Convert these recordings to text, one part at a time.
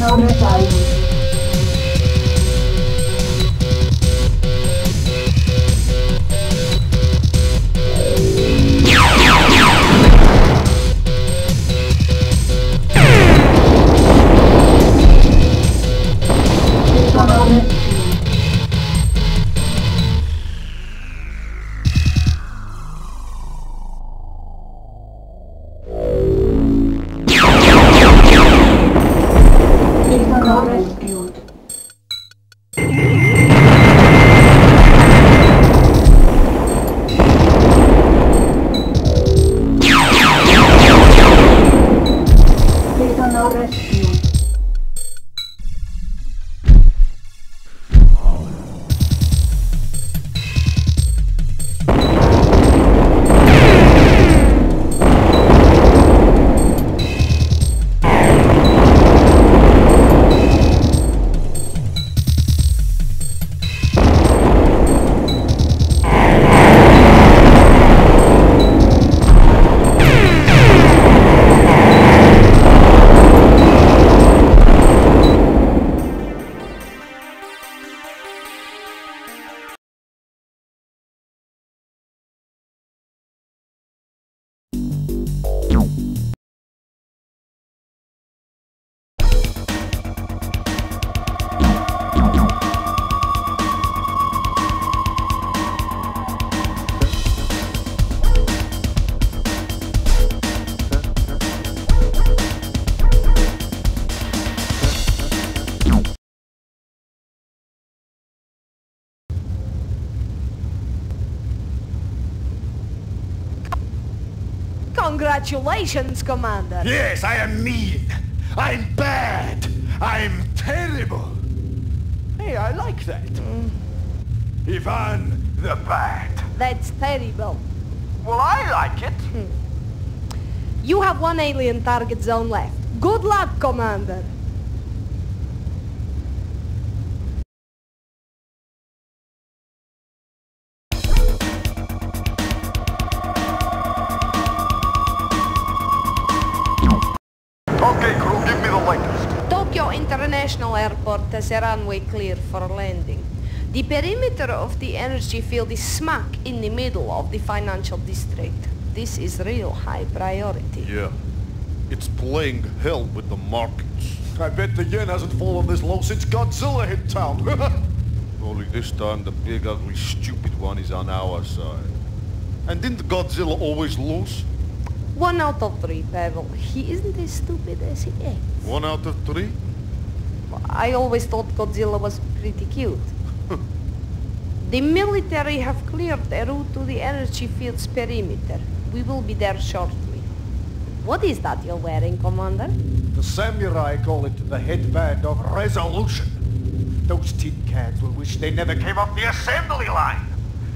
não, é pai? Congratulations, Commander. Yes, I am mean. I'm bad. I'm terrible. Hey, I like that. Mm. Ivan the Bad. That's terrible. Well, I like it. Hmm. You have one alien target zone left. Good luck, Commander. International Airport has a runway clear for landing. The perimeter of the energy field is smack in the middle of the financial district. This is real high priority. Yeah. It's playing hell with the markets. I bet the yen hasn't fallen this low since Godzilla hit town. Only this time the big ugly stupid one is on our side. And didn't Godzilla always lose? One out of three, Pavel. He isn't as stupid as he acts. One out of three? I always thought Godzilla was pretty cute. the military have cleared a route to the energy field's perimeter. We will be there shortly. What is that you're wearing, Commander? the samurai call it the headband of resolution. Those tin cans will wish they never came off the assembly line.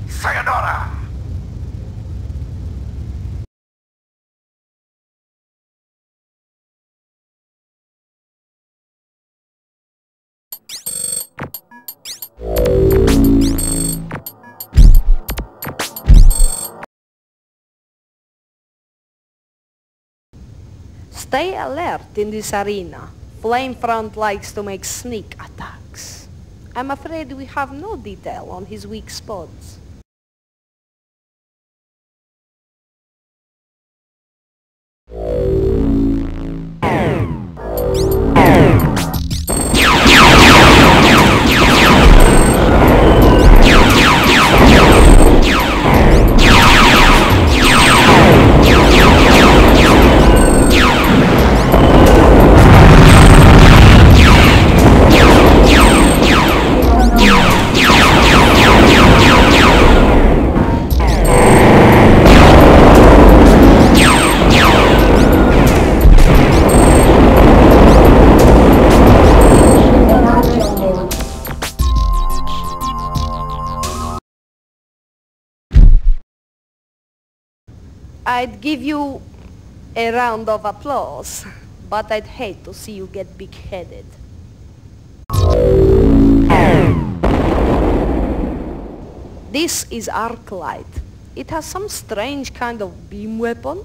Sayonara! Stay alert in this arena. Flamefront likes to make sneak attacks. I'm afraid we have no detail on his weak spots. I'd give you a round of applause, but I'd hate to see you get big-headed. This is Arclight. It has some strange kind of beam weapon.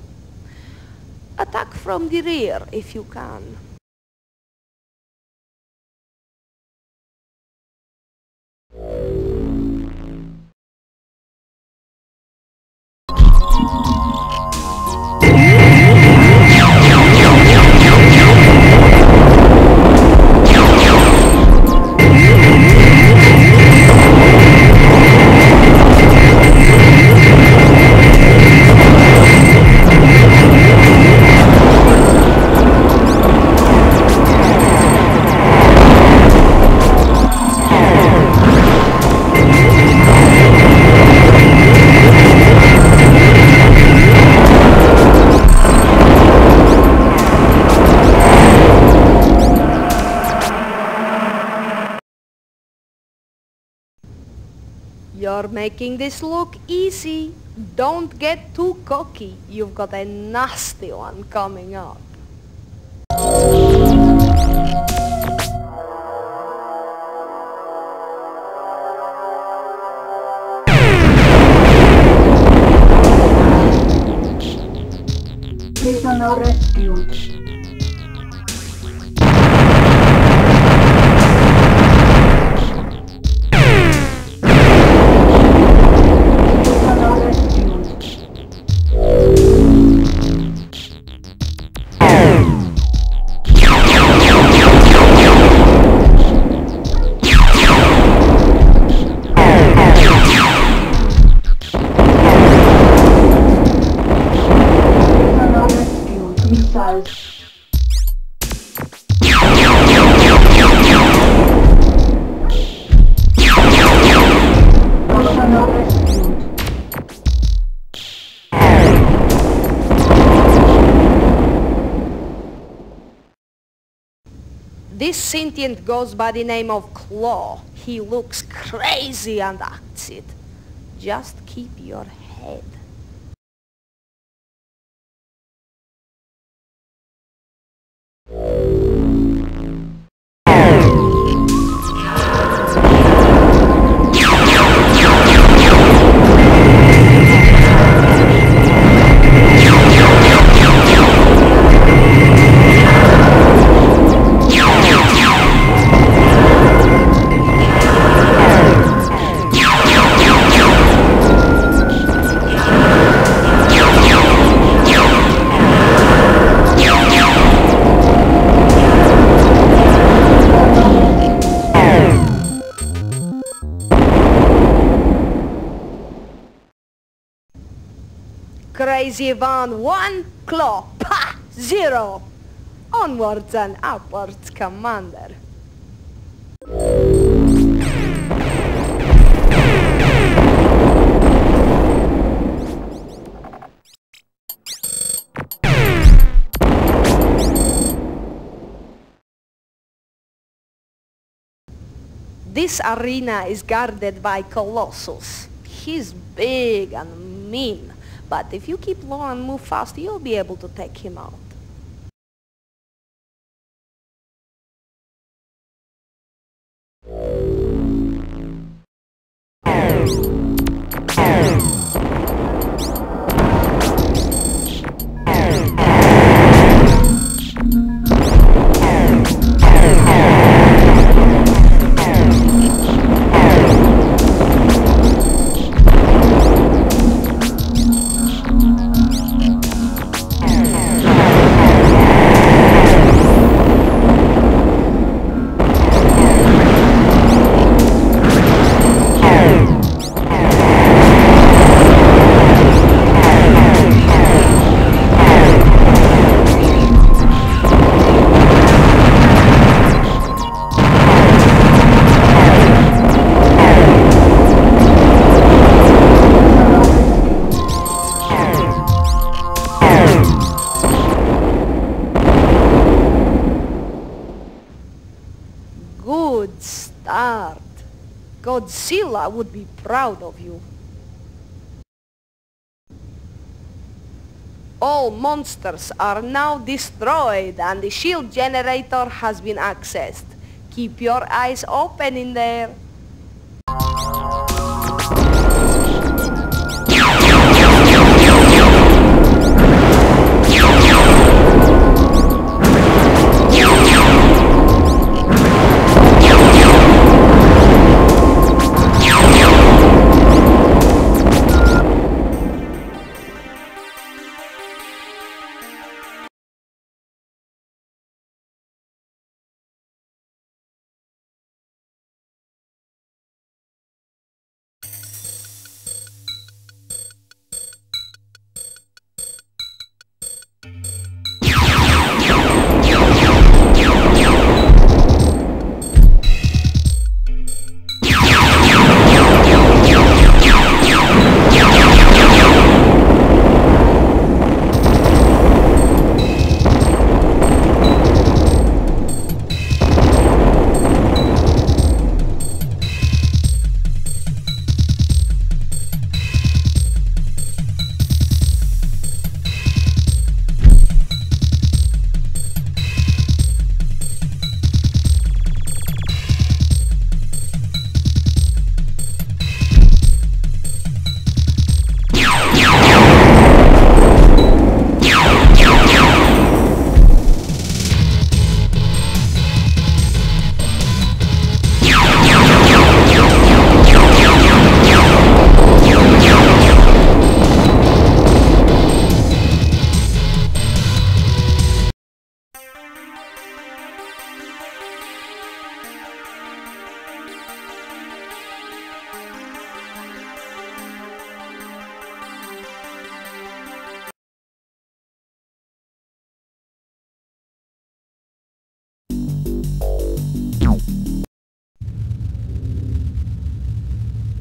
Attack from the rear if you can. You're making this look easy. Don't get too cocky. You've got a nasty one coming up. Prisoner rescued. Sentient goes by the name of Claw. He looks crazy and acts it. Just keep your head. Crazy Ivan 1, Claw, pa, 0. Onwards and upwards, Commander. This arena is guarded by Colossus. He's big and mean, but if you keep low and move fast, you'll be able to take him out. Godzilla would be proud of you. All monsters are now destroyed and the shield generator has been accessed. Keep your eyes open in there.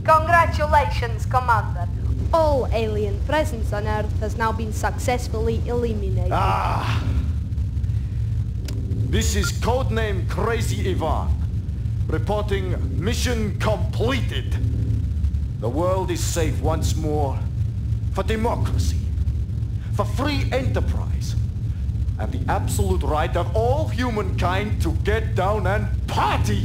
Congratulations, Commander. All alien presence on Earth has now been successfully eliminated. Ah! This is codename Crazy Ivan. Reporting mission completed. The world is safe once more for democracy, for free enterprise, and the absolute right of all humankind to get down and party.